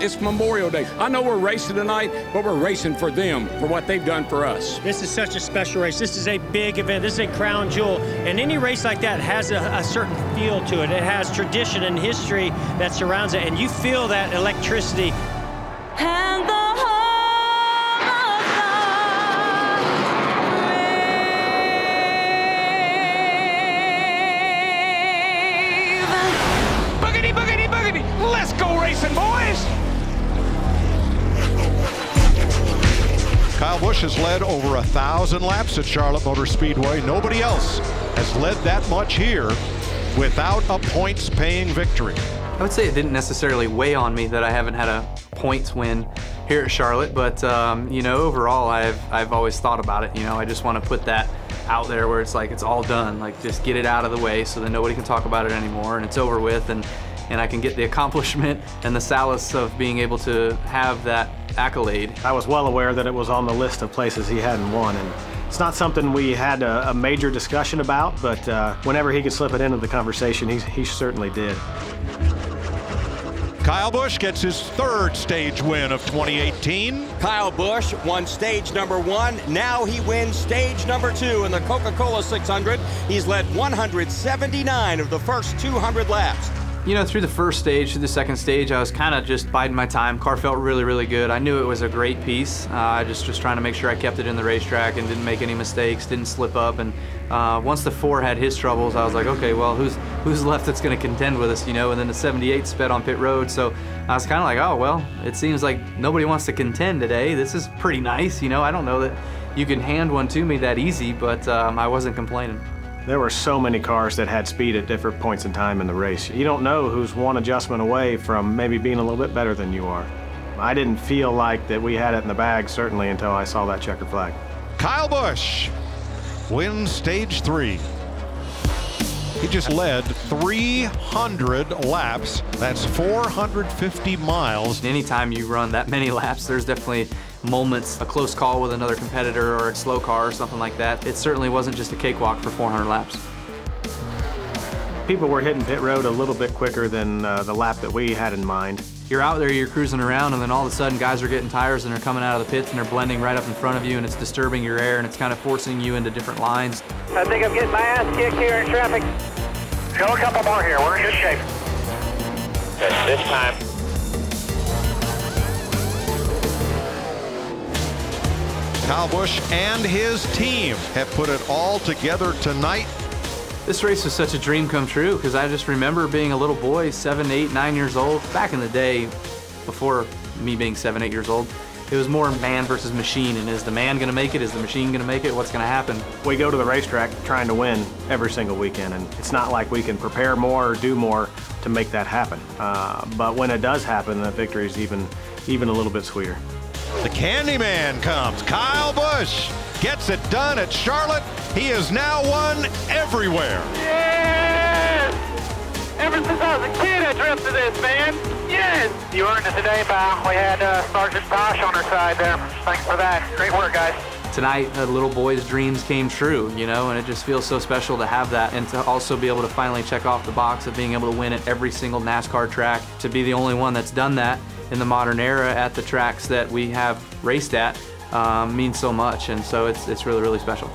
It's Memorial Day. I know we're racing tonight, but we're racing for them, for what they've done for us. This is such a special race. This is a big event. This is a crown jewel. And any race like that has a, a certain feel to it. It has tradition and history that surrounds it. And you feel that electricity. And Kyle Busch has led over a thousand laps at Charlotte Motor Speedway. Nobody else has led that much here without a points paying victory. I would say it didn't necessarily weigh on me that I haven't had a points win here at Charlotte, but um, you know, overall, I've I've always thought about it. You know, I just want to put that out there where it's like it's all done, like just get it out of the way so that nobody can talk about it anymore and it's over with, and and I can get the accomplishment and the solace of being able to have that accolade. I was well aware that it was on the list of places he hadn't won, and it's not something we had a, a major discussion about, but uh, whenever he could slip it into the conversation, he, he certainly did. Kyle Busch gets his third stage win of 2018. Kyle Busch won stage number one. Now he wins stage number two in the Coca-Cola 600. He's led 179 of the first 200 laps. You know, through the first stage, through the second stage, I was kind of just biding my time. Car felt really, really good. I knew it was a great piece. Uh, I just was trying to make sure I kept it in the racetrack and didn't make any mistakes, didn't slip up. And uh, once the four had his troubles, I was like, okay, well, who's who's left that's going to contend with us, you know? And then the 78 sped on pit road, so I was kind of like, oh well, it seems like nobody wants to contend today. This is pretty nice, you know. I don't know that you can hand one to me that easy, but um, I wasn't complaining. There were so many cars that had speed at different points in time in the race. You don't know who's one adjustment away from maybe being a little bit better than you are. I didn't feel like that we had it in the bag, certainly, until I saw that checker flag. Kyle Busch wins stage three. He just led 300 laps. That's 450 miles. Anytime you run that many laps, there's definitely moments, a close call with another competitor or a slow car or something like that. It certainly wasn't just a cakewalk for 400 laps. People were hitting pit road a little bit quicker than uh, the lap that we had in mind. You're out there, you're cruising around, and then all of a sudden guys are getting tires and they're coming out of the pits and they're blending right up in front of you and it's disturbing your air and it's kind of forcing you into different lines. I think I'm getting my ass kicked here in traffic. Show a couple more here. We're in good shape. This time. Kyle Busch and his team have put it all together tonight. This race was such a dream come true because I just remember being a little boy, seven, eight, nine years old. Back in the day, before me being seven, eight years old, it was more man versus machine. And is the man going to make it? Is the machine going to make it? What's going to happen? We go to the racetrack trying to win every single weekend, and it's not like we can prepare more or do more to make that happen. Uh, but when it does happen, the victory is even, even a little bit sweeter. The Candyman comes. Kyle Busch gets it done at Charlotte. He has now won everywhere. Yes! Ever since I was a kid, I dreamt of this, man. Yes! You earned it today, pal. We had uh, Sergeant Tosh on our side there. Thanks for that. Great work, guys. Tonight, a little boy's dreams came true, you know, and it just feels so special to have that and to also be able to finally check off the box of being able to win at every single NASCAR track, to be the only one that's done that in the modern era at the tracks that we have raced at um, means so much, and so it's, it's really, really special.